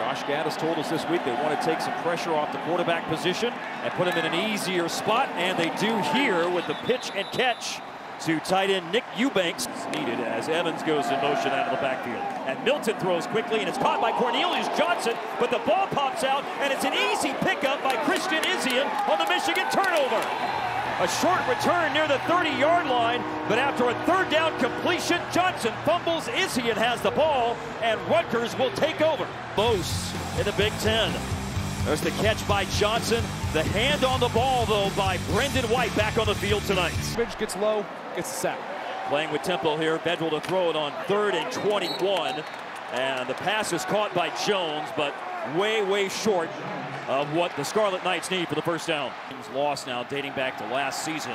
Josh Gattis told us this week they want to take some pressure off the quarterback position and put him in an easier spot, and they do here with the pitch and catch to tight end Nick Eubanks. Needed as Evans goes in motion out of the backfield. And Milton throws quickly, and it's caught by Cornelius Johnson, but the ball pops out, and it's an easy pickup by Christian Izien on the Michigan turnover. A short return near the 30-yard line, but after a third down completion, Johnson fumbles. Izien has the ball, and Rutgers will take over. Bose in the Big Ten. There's the catch by Johnson. The hand on the ball, though, by Brendon White back on the field tonight. Bridge gets low, gets a sack. Playing with tempo here. Vedral to throw it on third and 21. And the pass is caught by Jones, but way, way short of what the Scarlet Knights need for the first down. Team's lost now dating back to last season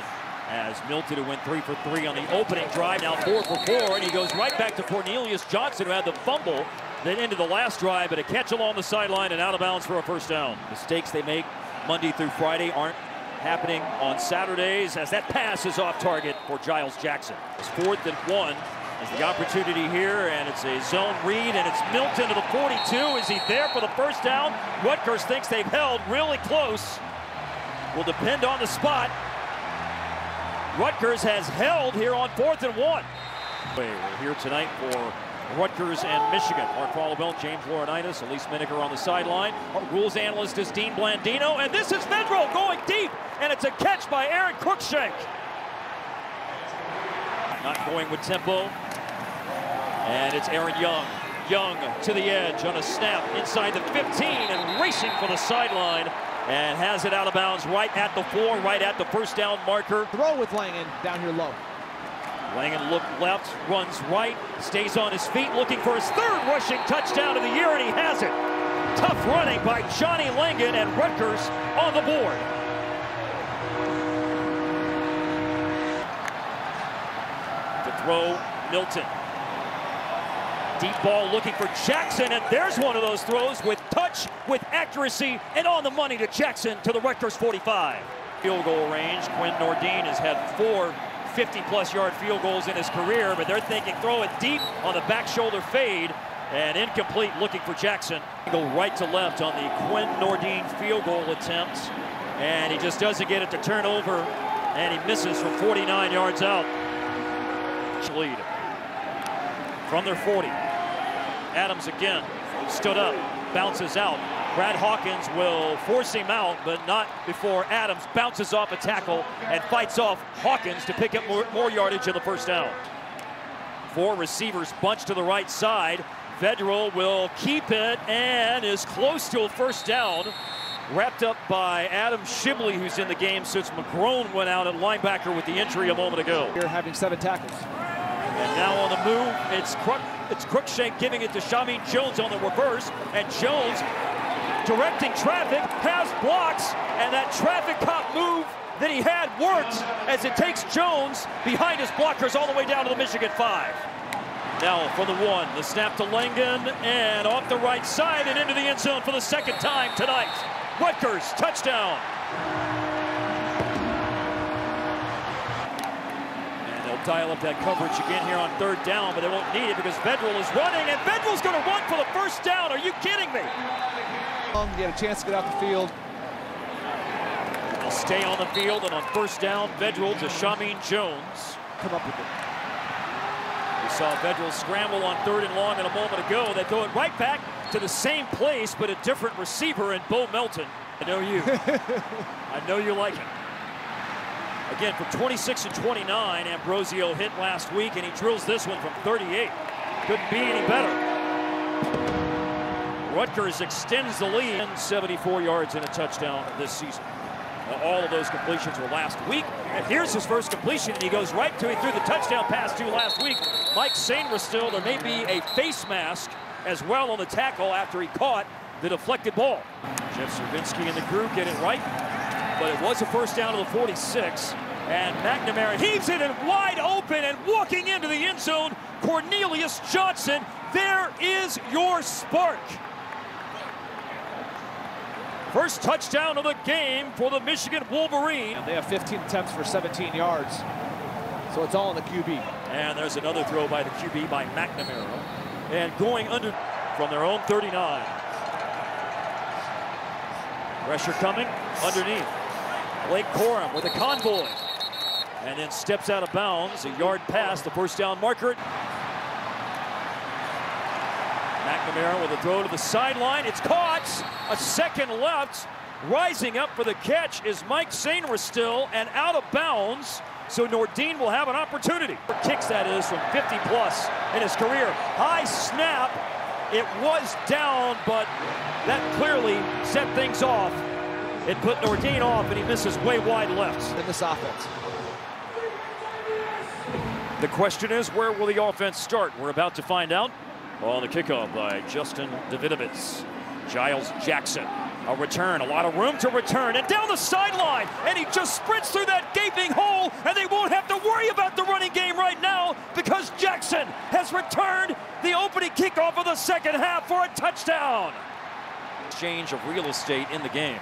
as Milton who went three for three on the opening drive, now four for four, and he goes right back to Cornelius Johnson who had the fumble then into the last drive, but a catch along the sideline and out of bounds for a first down. Mistakes they make Monday through Friday aren't happening on Saturdays as that pass is off target for Giles Jackson. It's fourth and one is the opportunity here, and it's a zone read, and it's Milton to the 42. Is he there for the first down? Rutgers thinks they've held really close. Will depend on the spot. Rutgers has held here on fourth and one. We're here tonight for Rutgers and Michigan. Mark Followill, James Laurinaitis, Elise Menaker on the sideline. Our rules analyst is Dean Blandino, and this is Vedral going deep, and it's a catch by Aron Cruickshank. Not going with tempo, and it's Aaron Young. Young to the edge on a snap inside the 15 and racing for the sideline and has it out of bounds right at the floor, right at the first down marker. Throw with Langan down here low. Langan look left, runs right, stays on his feet looking for his third rushing touchdown of the year, and he has it. Tough running by Johnny Langan and Rutgers on the board. To throw, Milton. Deep ball looking for Jackson, and there's one of those throws with touch, with accuracy, and on the money to Jackson to the Rutgers 45. Field goal range. Quinn Nordin has had four 50-plus yard field goals in his career, but they're thinking throw it deep on the back shoulder fade, and incomplete looking for Jackson. Go right to left on the Quinn Nordin field goal attempt, and he just doesn't get it to turn over, and he misses from 49 yards out. Lead from their 40. Adams again stood up, bounces out. Brad Hawkins will force him out, but not before Adams bounces off a tackle and fights off Hawkins to pick up more, more yardage in the first down. Four receivers bunch to the right side. Vedral will keep it and is close to a first down. Wrapped up by Adam Shibley, who's in the game since McGrone went out at linebacker with the injury a moment ago. Here having seven tackles. And now on the move, it's Crook, it's Cruickshank giving it to Shameen Jones on the reverse, and Jones directing traffic, has blocks, and that traffic cop move that he had worked as it takes Jones behind his blockers all the way down to the Michigan five. Now for the one, the snap to Langan, and off the right side and into the end zone for the second time tonight. Rutgers, touchdown. Dial up that coverage again here on third down, but they won't need it because Vedral is running, and Vedral's going to run for the first down. Are you kidding me? Get a chance to get out the field. They'll stay on the field, and on first down, Vedral to Shameen Jones. Come up with it. We saw Vedral scramble on third and long and a moment ago. They throw it right back to the same place, but a different receiver in Bo Melton. I know you. I know you like him. Again, from 26 and 29, Ambrosio hit last week, and he drills this one from 38. Couldn't be any better. Rutgers extends the lead, 74 yards and a touchdown this season. All of those completions were last week. And here's his first completion, and he goes right to, it threw the touchdown pass to last week. Mike Sainristil, there may be a face mask as well on the tackle after he caught the deflected ball. Jeff Servinski and the crew get it right, but it was a first down to the 46. And McNamara heaves it and wide open and walking into the end zone, Cornelius Johnson. There is your spark. First touchdown of the game for the Michigan Wolverine. And they have 15 attempts for 17 yards. So it's all in the QB. And there's another throw by the QB by McNamara. And going under from their own 39. Pressure coming underneath. Blake Corum with a convoy. And then steps out of bounds, a yard past the first down marker. McNamara with a throw to the sideline. It's caught. A second left. Rising up for the catch is Mike Sainristil and out of bounds. So Nordin will have an opportunity. Kicks that is from 50 plus in his career. High snap. It was down, but that clearly set things off. It put Nordin off, and he misses way wide left. In this offense. The question is, where will the offense start? We're about to find out. On the kickoff by Justin Davidovicz. Giles Jackson. A return, a lot of room to return, and down the sideline, and he just sprints through that gaping hole, and they won't have to worry about the running game right now because Jackson has returned the opening kickoff of the second half for a touchdown. Exchange of real estate in the game.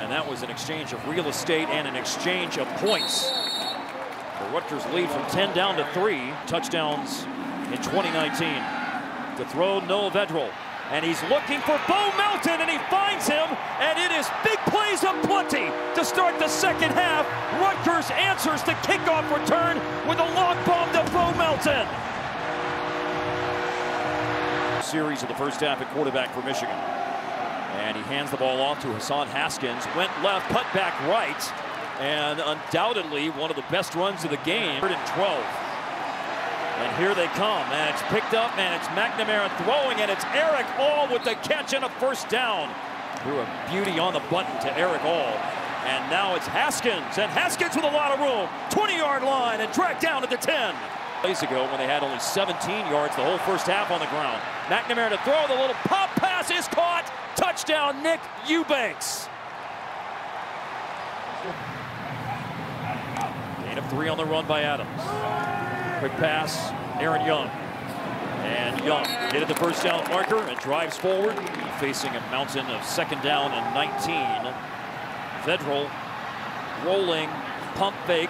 And that was an exchange of real estate and an exchange of points. The Rutgers lead from 10 down to 3 touchdowns in 2019. To throw Noah Vedral. And he's looking for Bo Melton, and he finds him. And it is big plays aplenty to start the second half. Rutgers answers the kickoff return with a long bomb to Bo Melton. Series of the first half at quarterback for Michigan. And he hands the ball off to Hassan Haskins. Went left, cut back right. And undoubtedly one of the best runs of the game. Third and 12. And here they come, and it's picked up, and it's McNamara throwing, and it's Erick All with the catch and a first down. Threw a beauty on the button to Erick All. And now it's Haskins, and Haskins with a lot of room. 20-yard line and dragged down at the 10. Days ago when they had only 17 yards the whole first half on the ground. McNamara to throw, the little pop pass is caught. Touchdown, Nick Eubanks. Gain of three on the run by Adams. Quick pass, Aaron Young. And Young hit at the first down marker and drives forward, facing a mountain of second down and 19. Vedral rolling, pump fake,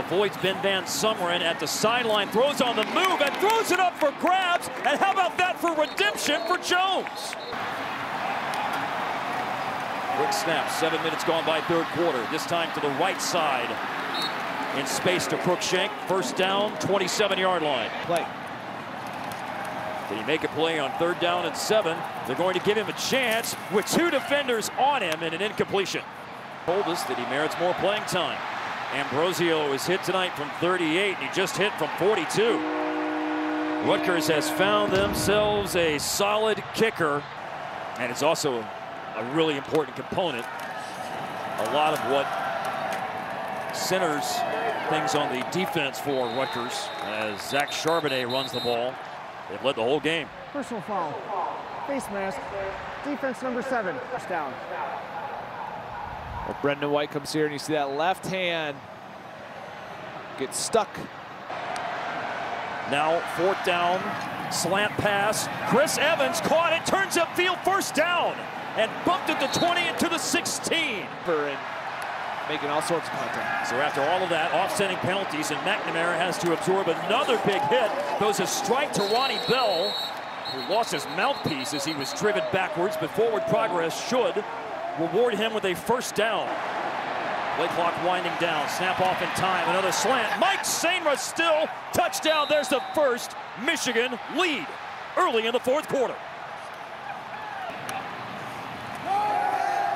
avoids Ben Van Sumeren at the sideline, throws on the move and throws it up for grabs. And how about that for redemption for Jones? Quick snap, seven minutes gone by third quarter. This time to the right side in space to Cruickshank, First down, 27-yard line. Play. Did he make a play on third down and seven? They're going to give him a chance with two defenders on him and an incompletion. Told us that he merits more playing time. Ambrosio is hit tonight from 38, and he just hit from 42. Rutgers has found themselves a solid kicker, and it's also a really important component. A lot of what centers things on the defense for Rutgers as Zach Charbonnet runs the ball. They've led the whole game. Personal foul. Face mask. Defense number seven. Touchdown. Well, Brendon White comes here and you see that left hand get stuck. Now fourth down, slant pass. Chris Evans caught it, turns upfield, first down, and bumped it to 20 into the 16. And making all sorts of contact. So after all of that, offsetting penalties, and McNamara has to absorb another big hit. Goes a strike to Ronnie Bell, who lost his mouthpiece as he was driven backwards, but forward progress should reward him with a first down. Play clock winding down, snap off in time, another slant. Mike Sainristil, touchdown. There's the first Michigan lead early in the fourth quarter.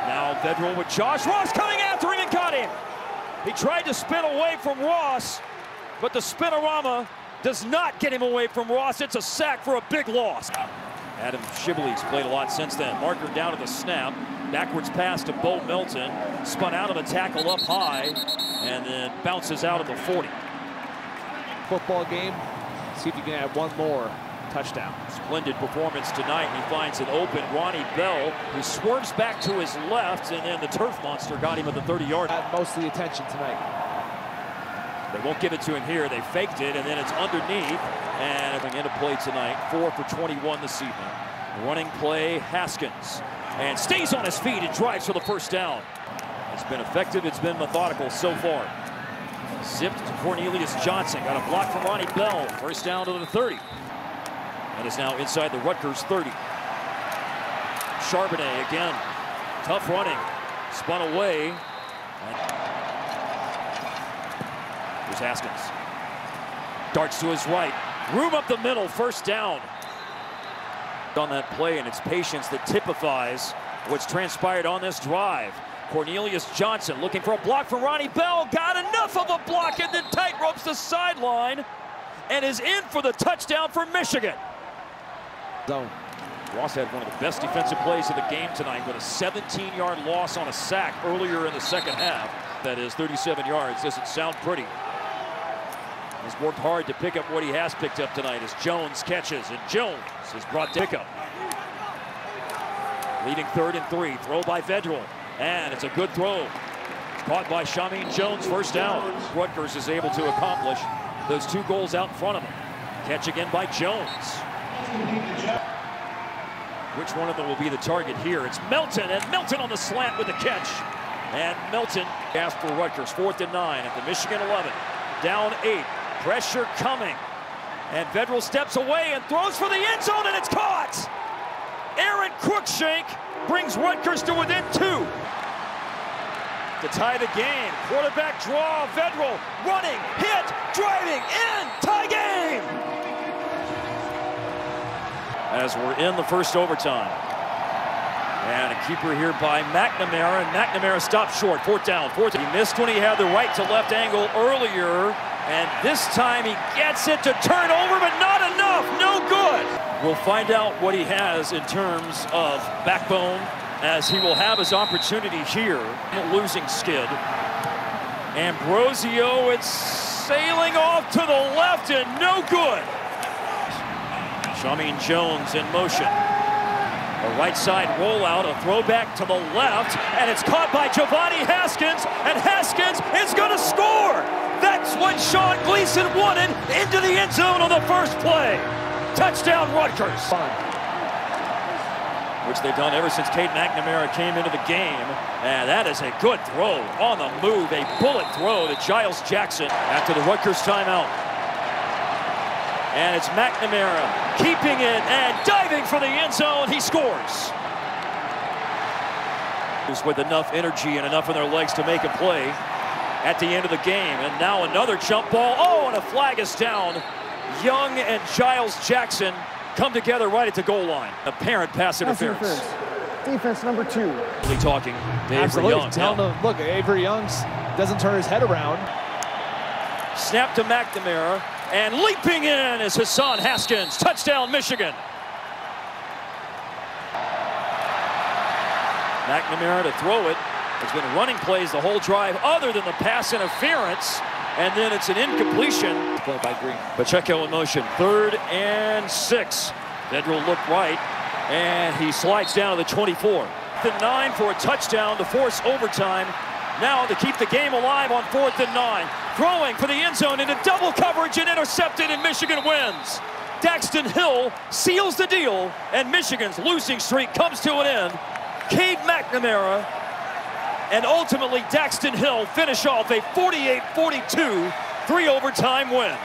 Now Vedral with Josh Ross coming after him and caught him. He tried to spin away from Ross, but the spinorama does not get him away from Ross. It's a sack for a big loss. Adam Shibley's played a lot since then. Marker down to the snap. Backwards pass to Bo Melton. Spun out of a tackle up high and then bounces out of the 40. Football game. See if you can add one more touchdown. Splendid performance tonight. He finds an open Ronnie Bell who swerves back to his left and then the turf monster got him at the 30 yard. Had most of the attention tonight. They won't give it to him here. They faked it and then it's underneath and into play tonight. Four for 21 this evening. Running play Haskins and stays on his feet and drives for the first down. It's been effective. It's been methodical so far. Zipped to Cornelius Johnson. Got a block from Ronnie Bell. First down to the 30. And is now inside the Rutgers 30. Charbonnet again. Tough running. Spun away. Here's Haskins. Darts to his right. Room up the middle. First down. On that play, and it's patience that typifies what's transpired on this drive. Cornelius Johnson looking for a block from Ronnie Bell. Got enough of a block and then tight ropes the sideline and is in for the touchdown for Michigan. Zone. Ross had one of the best defensive plays of the game tonight with a 17-yard loss on a sack earlier in the second half. That is 37 yards. Doesn't sound pretty. He's worked hard to pick up what he has picked up tonight as Jones catches, and Jones has brought Dick up. Leading third and three. Throw by Vedral. And it's a good throw. Caught by Shameen Jones, first down. Rutgers is able to accomplish those two goals out in front of him. Catch again by Jones. Which one of them will be the target here? It's Melton, and Melton on the slant with the catch. And Melton, gas for Rutgers, fourth and nine at the Michigan 11. Down eight, pressure coming. And Vedral steps away and throws for the end zone, and it's caught! Aron Cruickshank brings Rutgers to within two. To tie the game, quarterback draw, Vedral running, hit, driving, in, tie game! as we're in the first overtime. And a keeper here by McNamara, and McNamara stopped short, fourth down, fourth. He missed when he had the right to left angle earlier, and this time he gets it to turn over, but not enough, no good. We'll find out what he has in terms of backbone, as he will have his opportunity here. Losing skid. Ambrosio, it's sailing off to the left and no good. Shameen Jones in motion. A right side rollout, a throwback to the left, and it's caught by Jovani Haskins, and Haskins is going to score. That's what Sean Gleeson wanted into the end zone on the first play. Touchdown Rutgers. Which they've done ever since Cade McNamara came into the game. And that is a good throw on the move, a bullet throw to Giles Jackson after the Rutgers timeout. And it's McNamara keeping it and diving for the end zone. He scores. With enough energy and enough in their legs to make a play at the end of the game. And now another jump ball. Oh, and a flag is down. Young and Giles Jackson come together right at the goal line. Apparent pass interference. Pass interference. Defense number two. Really talking to Absolutely. Avery Young. Telling Yeah. him, look, Avery Youngs doesn't turn his head around. Snap to McNamara. And leaping in is Hassan Haskins. Touchdown, Michigan. McNamara to throw it. It's been running plays the whole drive other than the pass interference. And then it's an incompletion. Play by Green. Pacheco in motion. Third and six. Vedral looked right. And he slides down to the 24. The nine for a touchdown to force overtime. Now to keep the game alive on fourth and nine. Throwing for the end zone into double coverage and intercepted, and Michigan wins. Daxton Hill seals the deal, and Michigan's losing streak comes to an end. Cade McNamara and ultimately Daxton Hill finish off a 48-42 three overtime win.